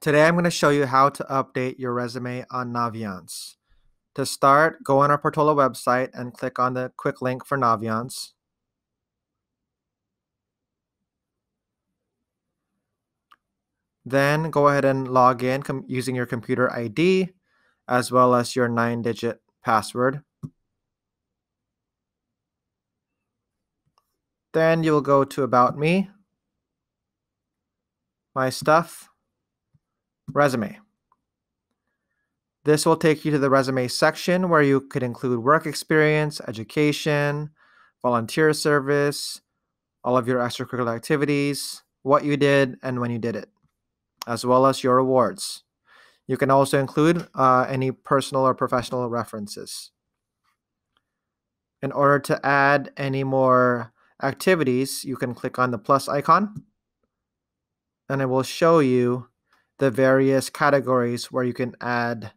Today I'm going to show you how to update your resume on Naviance. To start, go on our Portola website and click on the quick link for Naviance. Then go ahead and log in using your computer ID as well as your nine digit password. Then you'll go to About Me, My Stuff, Resume. This will take you to the resume section where you could include work experience, education, volunteer service, all of your extracurricular activities, what you did, and when you did it, as well as your awards. You can also include uh, any personal or professional references. In order to add any more activities, you can click on the plus icon and it will show you the various categories where you can add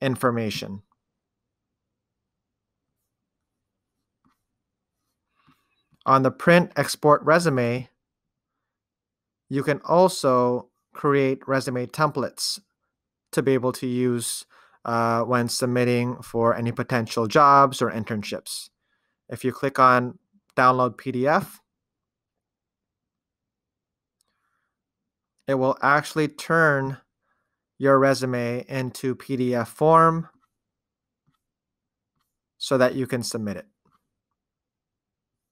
information. On the print export resume, you can also create resume templates to be able to use uh, when submitting for any potential jobs or internships. If you click on download PDF, it will actually turn your resume into PDF form so that you can submit it.